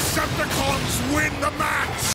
Decepticons win the match!